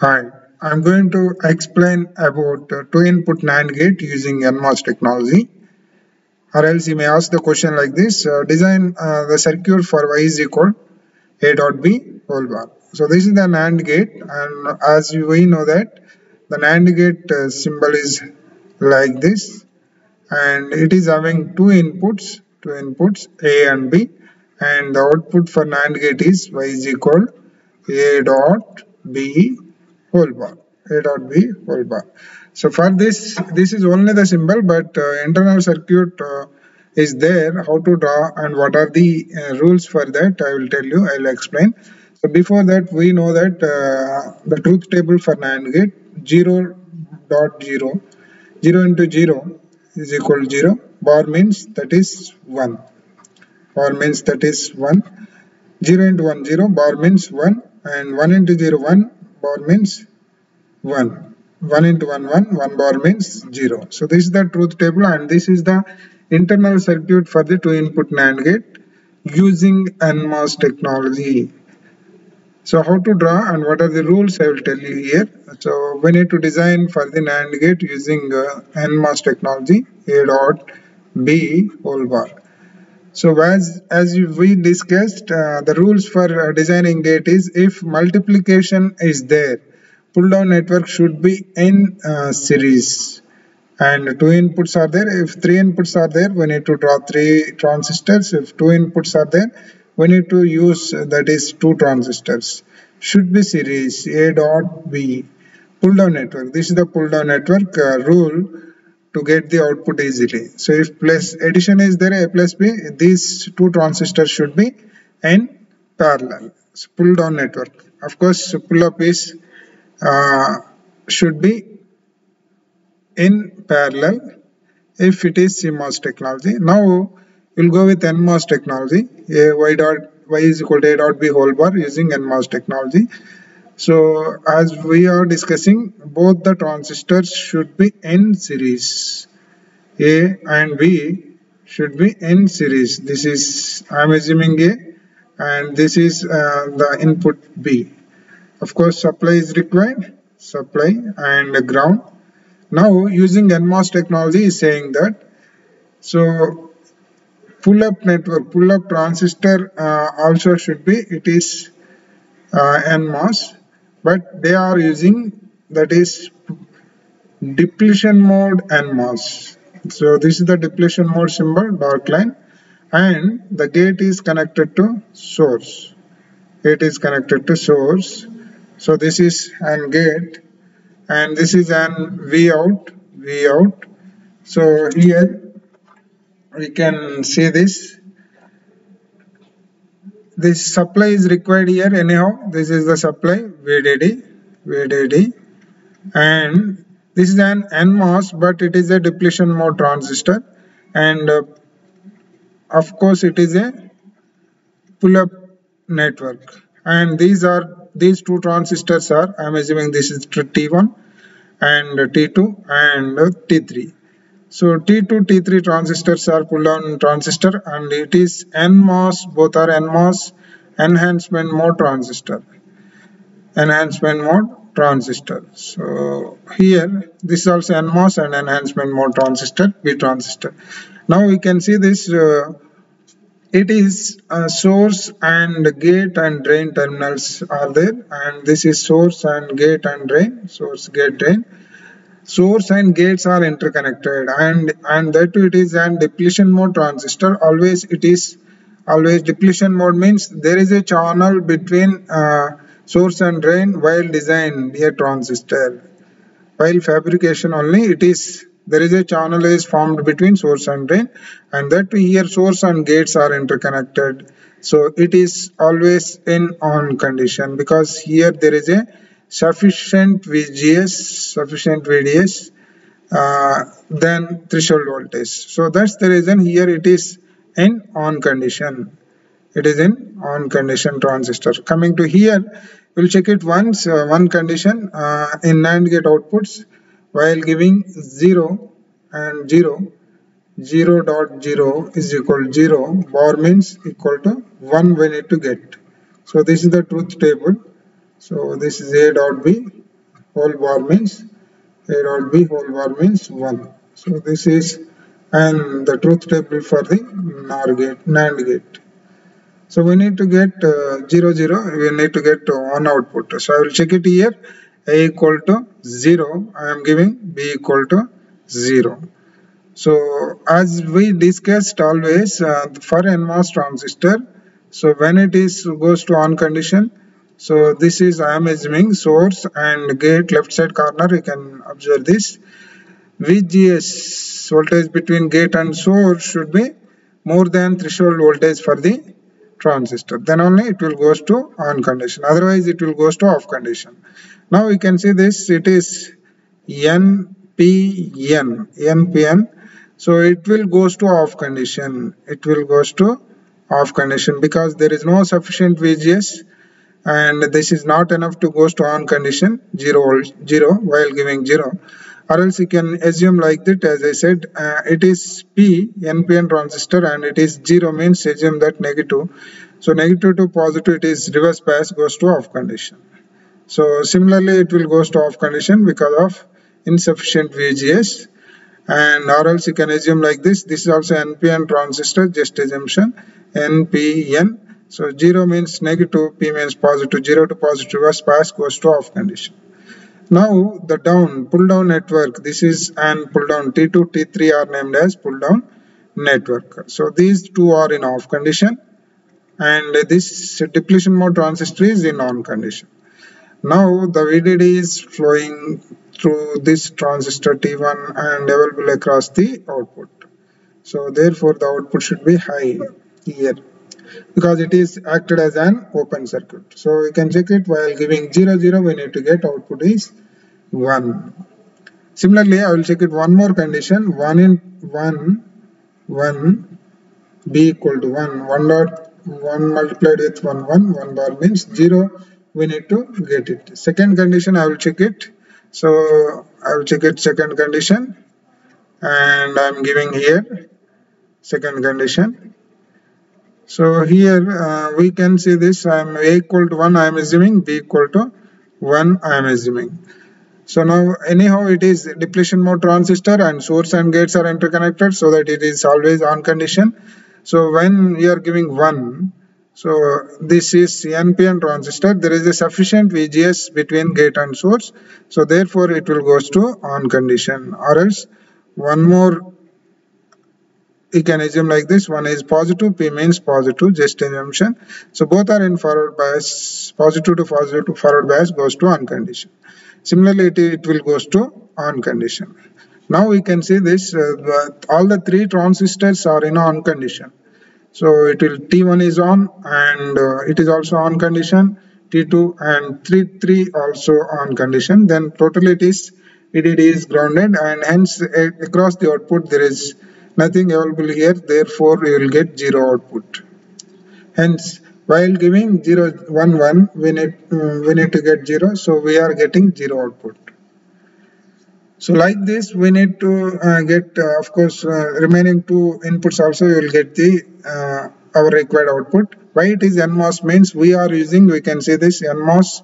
Hi, I'm going to explain about uh, two input NAND gate using NMOS technology. Or else you may ask the question like this, uh, design uh, the circuit for y is equal a dot b whole bar. So this is the NAND gate and as we know that the NAND gate uh, symbol is like this and it is having two inputs, two inputs a and b and the output for NAND gate is y is equal a dot b whole bar a dot b whole bar so for this this is only the symbol but uh, internal circuit uh, is there. How to draw and what are the uh, rules for that i will tell you i will explain. So before that we know that uh, the truth table for NAND gate 0 dot 0 0 into 0 is equal to 0 bar means that is 1 bar means that is 1 0 into 1 0 bar means 1 and 1 into 0 1 bar means 1 1 into 1 1 1 bar means 0 so this is the truth table and this is the internal circuit for the two input NAND gate using NMOS technology. So how to draw and what are the rules I will tell you here. So we need to design for the NAND gate using uh, NMOS technology A dot B whole bar so as, as we discussed, uh, the rules for uh, designing gate is if multiplication is there, pull down network should be in uh, series and two inputs are there. If three inputs are there, we need to draw three transistors. If two inputs are there, we need to use uh, that is two transistors. Should be series A dot B pull down network. This is the pull down network uh, rule to get the output easily. So if plus addition is there A plus B, these two transistors should be in parallel. So pull down network. Of course, pull up is uh, should be in parallel if it is CMOS technology. Now we'll go with NMOS technology. A y dot y is equal to A dot B whole bar using NMOS technology. So as we are discussing, both the transistors should be in series. A and B should be in series. This is, I am assuming A and this is uh, the input B. Of course, supply is required, supply and ground. Now using NMOS technology is saying that, so pull up network, pull up transistor uh, also should be, it is uh, NMOS but they are using that is depletion mode NMOS. So this is the depletion mode symbol dark line and the gate is connected to source. It is connected to source. So this is an gate and this is an V out, V out. So here we can see this this supply is required here anyhow. This is the supply VDD VDD and this is an NMOS but it is a depletion mode transistor. And uh, of course it is a pull-up network. And these are these two transistors are I am assuming this is T1 and T2 and T3 so T2, T3 transistors are pull down transistor and it is NMOS, both are NMOS enhancement mode transistor. Enhancement mode transistor. So here this is also NMOS and enhancement mode transistor, B transistor. Now we can see this uh, it is source and gate and drain terminals are there and this is source and gate and drain source gate drain source and gates are interconnected and and that it is an depletion mode transistor. Always it is always depletion mode means there is a channel between uh, source and drain while design a transistor. While fabrication only it is there is a channel is formed between source and drain and that here source and gates are interconnected. So it is always in on condition because here there is a sufficient VGS, sufficient VDS, uh, then threshold voltage. So that's the reason here it is in on condition. It is in on condition transistor. Coming to here, we'll check it once, uh, one condition uh, in NAND gate outputs while giving 0 and 0 0 dot 0 is equal to 0 bar means equal to 1 we need to get so this is the truth table so this is A dot B whole bar means a dot b whole bar means 1 so this is and the truth table for the NOR gate NAND gate. So we need to get uh, 0 0 we need to get uh, one output. So I will check it here. A equal to 0 I am giving b equal to 0 so as we discussed always uh, for NMOS transistor so when it is goes to on condition so this is I am assuming source and gate left side corner you can observe this. VGS voltage between gate and source should be more than threshold voltage for the transistor. Then only it will goes to on condition. Otherwise it will goes to off condition. Now we can see this it is NPN NPN so it will goes to off condition. It will goes to off condition because there is no sufficient VGS and this is not enough to go to on condition 0 0 while giving 0 or else you can assume like that as I said uh, it is P NPN transistor and it is 0 means assume that negative. So negative to positive it is reverse bias goes to off condition. So similarly it will goes to off condition because of insufficient VGS and or else you can assume like this this is also NPN transistor just assumption NPN so 0 means negative, P means positive, 0 to positive reverse bias goes to off condition. Now the down, pull down network, this is an pull down T2, T3 are named as pull down network. So these two are in off condition and this depletion mode transistor is in on condition. Now the VDD is flowing through this transistor T1 and available across the output. So therefore the output should be high here because it is acted as an open circuit. So we can check it while giving 0 0 we need to get output is 1. Similarly I will check it one more condition 1 in 1 1 b equal to 1 1 dot 1 multiplied with 1 1 1 bar means 0 we need to get it. Second condition I will check it. So I will check it second condition and I am giving here second condition so here uh, we can see this I am A equal to 1 I am assuming B equal to 1 I am assuming. So now anyhow it is depletion mode transistor and source and gates are interconnected so that it is always on condition. So when we are giving 1 so this is NPN transistor there is a sufficient VGS between gate and source so therefore it will goes to on condition or else one more assume like this. One is positive p means positive just assumption. So both are in forward bias positive to positive to forward bias goes to on condition. Similarly it, it will goes to on condition. Now we can see this uh, all the three transistors are in on condition. So it will t1 is on and uh, it is also on condition. T2 and 3 3 also on condition. Then totally it is it is grounded and hence across the output there is nothing available here therefore you will get 0 output. Hence while giving 0 1 1 we need um, we need to get 0 so we are getting 0 output. So like this we need to uh, get uh, of course uh, remaining two inputs also you will get the uh, our required output. Why it is NMOS means we are using we can see this NMOS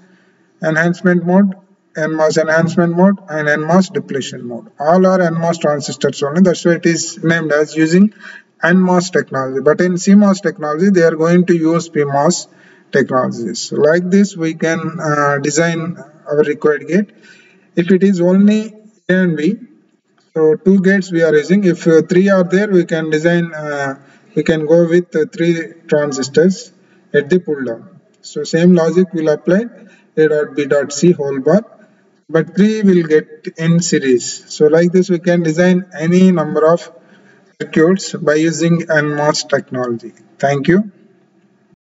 enhancement mode NMOS enhancement mode and NMOS depletion mode. All are NMOS transistors only. That's why it is named as using NMOS technology. But in CMOS technology, they are going to use PMOS technologies. Like this, we can uh, design our required gate. If it is only A and B, so two gates we are using. If uh, three are there, we can design, uh, we can go with uh, three transistors at the pull down. So same logic will apply A dot B dot C whole bar but 3 will get in series. So like this we can design any number of circuits by using NMOS technology. Thank you.